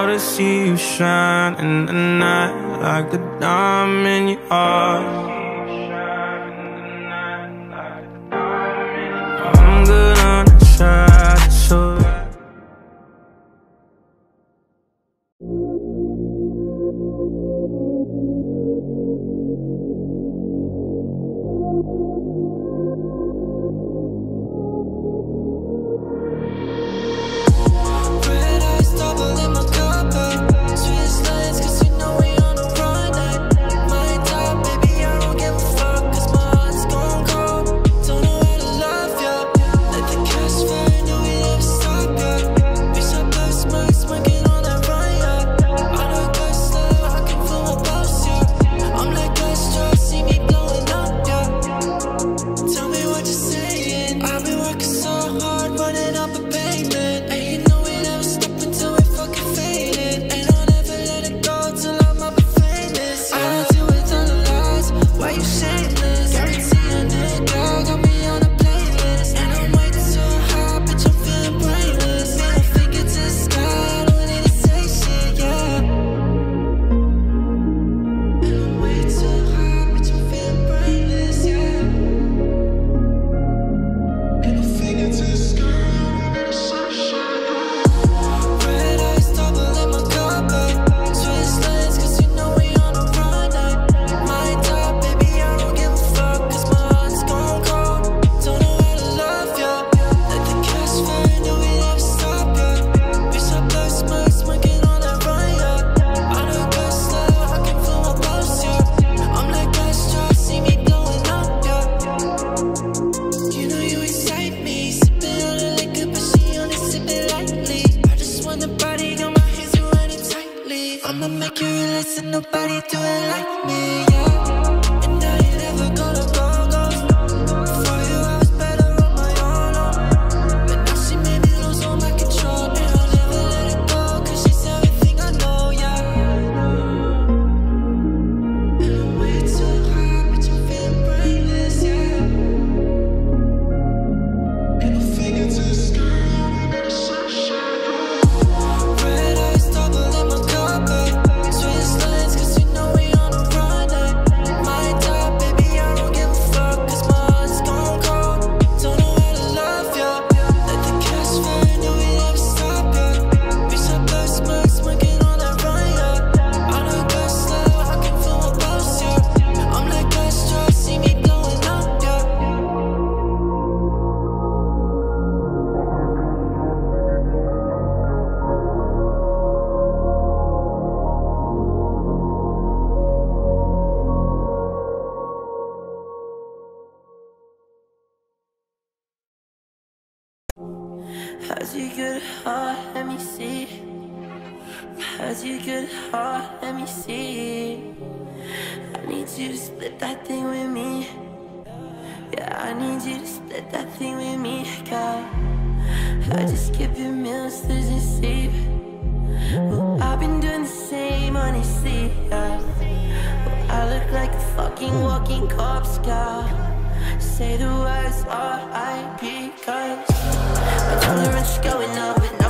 proud to see you shine in the night like a diamond you are. Cause nobody do it like me, yeah. And I ain't never gonna go see. Has your good heart, let me see. I need you to split that thing with me. Yeah, I need you to split that thing with me, God. I just keep your meals, losing sleep. Well, I've been doing the same, honestly. Yeah. Well, I look like a fucking walking corpse, God. Say the words R.I.P. Cause my tolerance going up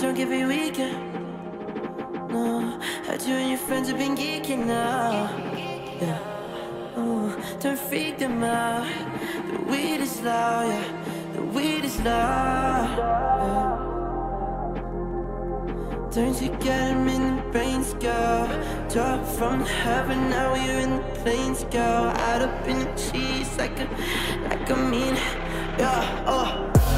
drunk every weekend. No, heard you and your friends have been geeking now Yeah, oh, don't freak them out. The weed is loud, yeah. The weed is loud. Yeah. Don't you get him in the brains, girl? Drop from heaven, now we're in the plains, girl. Out up in the cheese like a, like a mean, yeah, oh.